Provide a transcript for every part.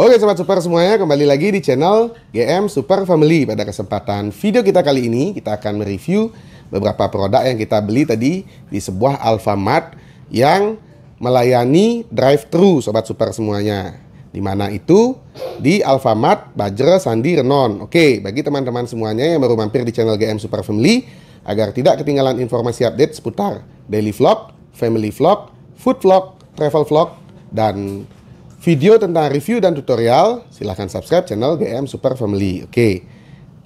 Oke sobat super semuanya kembali lagi di channel GM Super Family. Pada kesempatan video kita kali ini kita akan mereview beberapa produk yang kita beli tadi di sebuah Alfamart yang melayani drive-thru sobat super semuanya. Di mana itu? Di Alfamart Bajra Sandi Renon. Oke, bagi teman-teman semuanya yang baru mampir di channel GM Super Family agar tidak ketinggalan informasi update seputar daily vlog, family vlog, food vlog, travel vlog dan video tentang review dan tutorial, silahkan subscribe channel GM Super Family. Oke,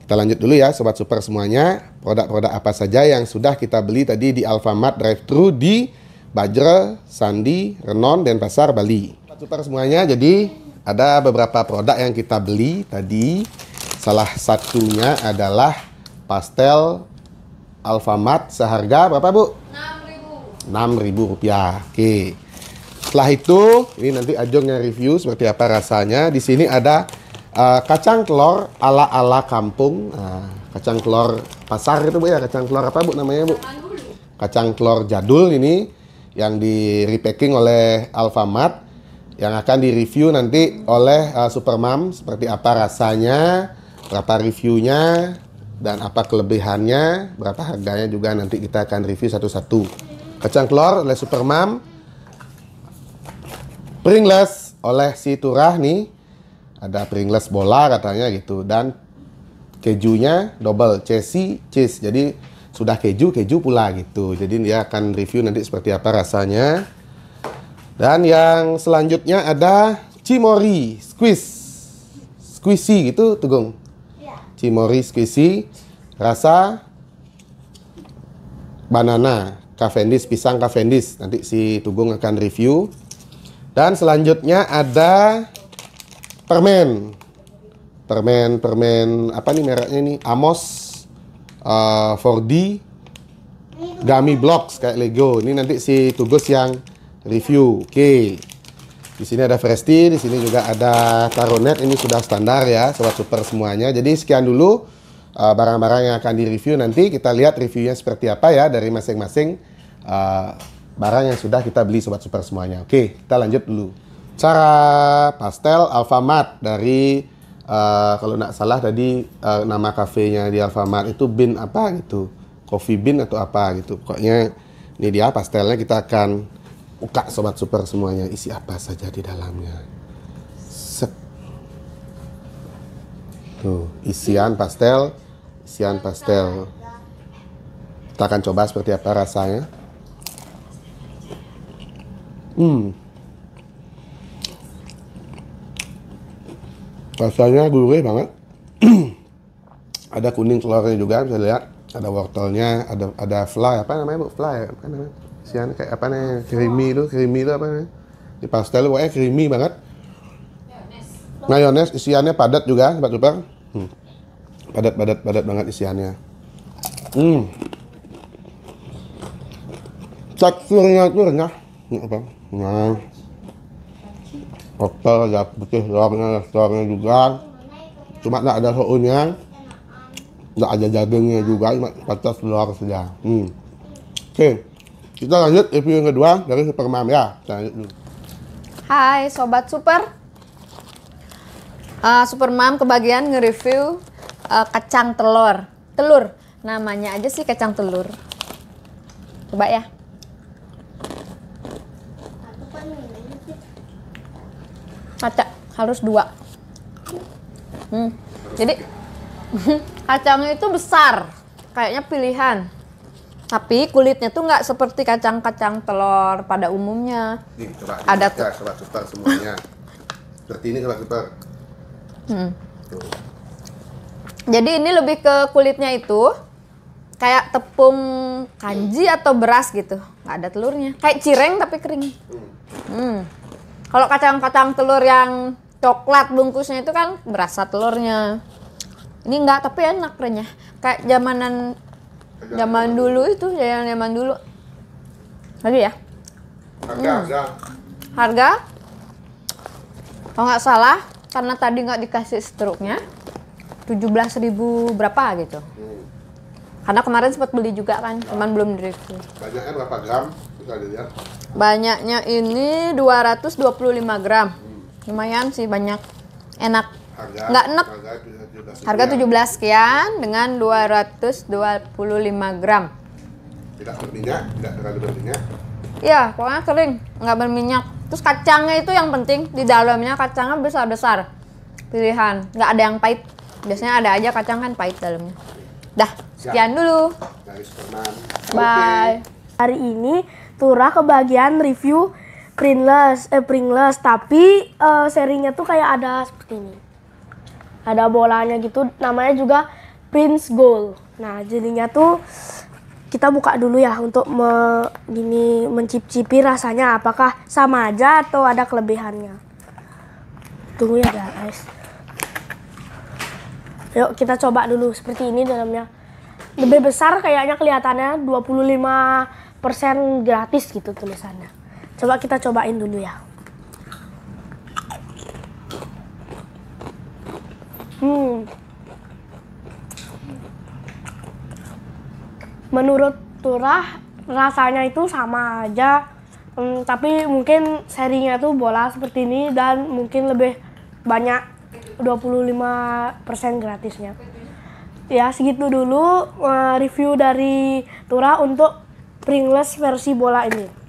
kita lanjut dulu ya Sobat Super semuanya. Produk-produk apa saja yang sudah kita beli tadi di Alfamart Drive-Thru di Bajra, Sandi, Renon, dan Pasar, Bali. Sobat Super semuanya, jadi ada beberapa produk yang kita beli tadi. Salah satunya adalah pastel Alfamart seharga berapa Bu? 6.000. 6.000 rupiah. Oke. Setelah itu, ini nanti Ajong yang review seperti apa rasanya. Di sini ada uh, kacang telur ala-ala kampung. Uh, kacang telur pasar itu Bu ya, kacang telur apa Bu namanya Bu? Kacang telur jadul ini yang di repacking oleh Alfamart yang akan direview nanti oleh uh, Supermam seperti apa rasanya, berapa reviewnya, dan apa kelebihannya, berapa harganya juga nanti kita akan review satu-satu. Kacang telur oleh Supermam Pringles oleh si Turah nih. Ada Pringles bola katanya gitu. Dan kejunya double chessy cheese. Jadi sudah keju, keju pula gitu. Jadi dia akan review nanti seperti apa rasanya. Dan yang selanjutnya ada Cimori Squeeze. Squishy gitu, Tugung. Ya. Cimori Squishy. Rasa banana. Cavendish, pisang Cavendish. Nanti si Tugung akan review. Dan selanjutnya ada permen. Permen, permen apa nih mereknya ini? Amos uh, 4D Gummy Blocks kayak Lego. Ini nanti si Tugus yang review. Oke. Okay. Di sini ada Fresti, di sini juga ada Taronet. Ini sudah standar ya, sobat super semuanya. Jadi sekian dulu uh, barang-barang uh, yang akan direview nanti. Kita lihat reviewnya seperti apa ya dari masing-masing uh, barang yang sudah kita beli sobat super semuanya. Oke, kita lanjut dulu. Cara pastel Alfamart dari uh, kalau nggak salah tadi uh, nama kafenya di Alfamart itu bin apa gitu, coffee bin atau apa gitu. Pokoknya ini dia pastelnya kita akan buka sobat super semuanya isi apa saja di dalamnya. Set. Tuh, isian pastel, isian pastel. Kita akan coba seperti apa rasanya. Hmm. Rasanya gurih banget. ada kuning telurnya juga bisa lihat. Ada wortelnya, ada ada fly apa namanya bu? Fly apa namanya? Sian kayak apa nih? Creamy itu, creamy itu apa nih? Di pastel pokoknya creamy banget. Mayones isiannya padat juga, sobat super. Hmm. Padat, padat, padat banget isiannya. Hmm. Teksturnya itu renyah. Apa? Nah, kotor ada putih telurnya, telurnya juga. Cuma tak ada sounnya, tak ada dagingnya juga, cuma patas telur saja. Hmm. Oke, kita lanjut review yang kedua dari Supermam ya. Kita lanjut dulu. Hai sobat super, uh, Supermam kebagian nge-review uh, kacang telur, telur. Namanya aja sih kacang telur. Coba ya. Kaca harus dua. Hmm. jadi kacangnya itu besar. Kayaknya pilihan. Tapi kulitnya tuh nggak seperti kacang-kacang telur pada umumnya. Coba ada tuh. coba super semuanya. Seperti ini coba super hmm. jadi ini lebih ke kulitnya itu kayak tepung kanji atau beras gitu nggak ada telurnya kayak cireng tapi kering hmm. Kalau kacang-kacang telur yang coklat bungkusnya itu kan berasa telurnya. Ini enggak, tapi enak renyah. Kayak zamanan zaman dulu itu, yang zaman dulu. Lagi ya? Harga, hmm. harga. Harga? Kalau nggak salah, karena tadi nggak dikasih struknya, ribu berapa gitu. Hmm. Karena kemarin sempat beli juga kan, cuman belum direview. Banyaknya berapa gram? Kita lihat. Banyaknya ini 225 gram. Lumayan sih banyak. enak. Harga Nggak enak. Harga 17 Harga rupiah. 17 sekian dengan 225 gram. Tidak berminyak, tidak terlalu berminyak. Iya, pokoknya kering, nggak berminyak. Terus kacangnya itu yang penting di dalamnya kacangnya besar-besar. Pilihan, nggak ada yang pahit. Biasanya ada aja kacang kan pahit dalamnya. Dah, sekian dulu. Bye. Hari ini Tura kebagian review Pringles, eh Pringles, tapi eh, serinya tuh kayak ada seperti ini. Ada bolanya gitu, namanya juga Prince Gold. Nah, jadinya tuh kita buka dulu ya untuk me, gini mencicipi rasanya apakah sama aja atau ada kelebihannya. Tunggu ya guys. Yuk kita coba dulu seperti ini dalamnya. Lebih besar kayaknya kelihatannya 25% gratis gitu tulisannya. Coba kita cobain dulu ya. Hmm. Menurut Turah rasanya itu sama aja. Hmm, tapi mungkin serinya tuh bola seperti ini dan mungkin lebih banyak 25% gratisnya. Ya segitu dulu eh, review dari Tura untuk Pringles versi bola ini.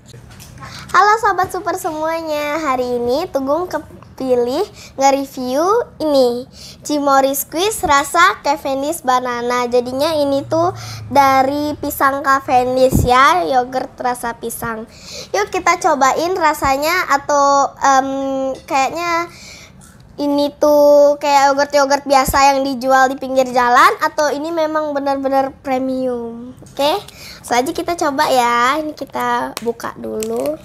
Halo sobat super semuanya, hari ini Tugung kepilih nge-review ini Cimori Squeeze rasa Cavendish banana Jadinya ini tuh dari pisang Cavendish ya, yogurt rasa pisang Yuk kita cobain rasanya atau em, kayaknya ini tuh kayak yogurt-yogurt biasa yang dijual di pinggir jalan atau ini memang benar-benar premium. Oke, langsung aja kita coba ya. Ini kita buka dulu.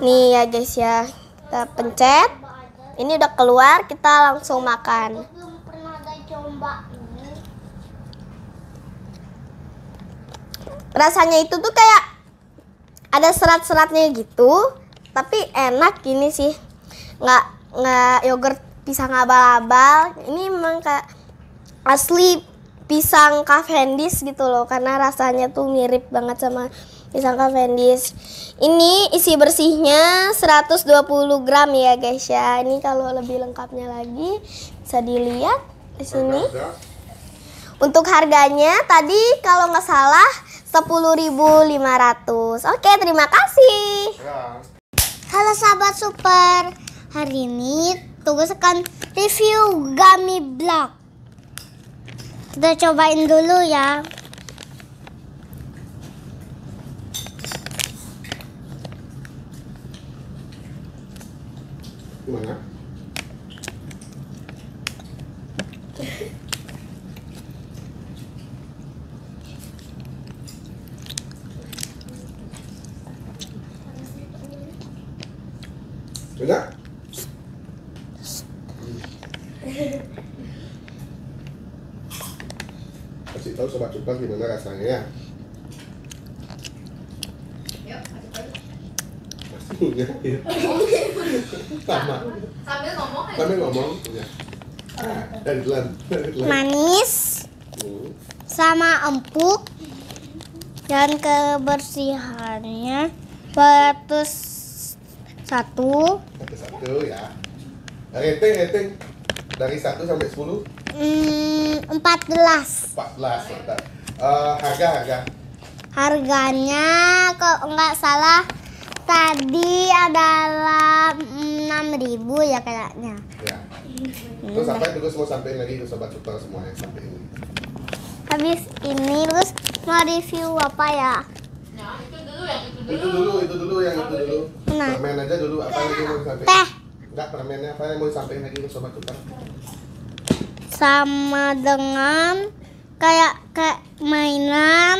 Nih ya guys ya, kita pencet. Ini udah keluar, kita langsung makan. Rasanya itu tuh kayak ada serat-seratnya gitu, tapi enak gini sih. Nggak nggak yogurt pisang abal-abal. Ini memang kayak asli pisang Cavendish gitu loh karena rasanya tuh mirip banget sama pisang Cavendish. Ini isi bersihnya 120 gram ya guys ya. Ini kalau lebih lengkapnya lagi bisa dilihat di sini. Untuk harganya tadi kalau nggak salah 10.500. Oke, terima kasih. Halo sahabat super. Hari ini tugas akan review gummy block. Kita cobain dulu ya. Gimana? Enak? Super gimana rasanya ya. Pastinya, ya. Sama. Sambil ngomong Sambil ngomong, ya. Dari telan. Manis Hmm. sama empuk dan kebersihannya 101 Satu-satu ya. Rating, rating. Dari 1 sampai 10, hmm, 14 14. Mantap. Eh, harga, harga. Harganya kok nggak salah tadi adalah 6.000 ya kayaknya. Ya. Terus sampai terus mau sampein lagi ke sobat super semuanya sampai ini. Habis ini terus mau review apa ya? Itu dulu, itu dulu yang itu dulu. Nah. Permen aja dulu apa lagi mau sampein? Teh Enggak, permennya apa yang mau sampein lagi ke sobat super? Sama dengan kayak kayak mainan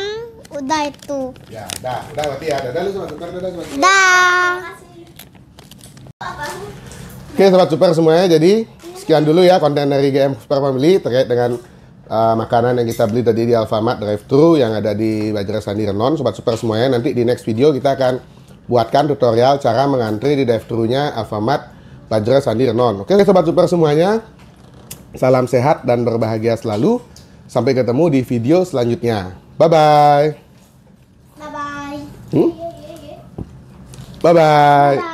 udah itu. Ya, dah, udah berarti ya. Dadah lu sobat super, dadah sobat super. Dah. Oke sobat super semuanya, jadi sekian dulu ya konten dari GM Super Family terkait dengan uh, makanan yang kita beli tadi di Alfamart Drive Thru yang ada di Bajra Sandi Renon. Sobat super semuanya, nanti di next video kita akan buatkan tutorial cara mengantri di drive thru-nya Alfamart Bajra Sandi Renon. Oke sobat super semuanya, salam sehat dan berbahagia selalu. Sampai ketemu di video selanjutnya. Bye-bye. Bye bye. Hmm? Bye-bye.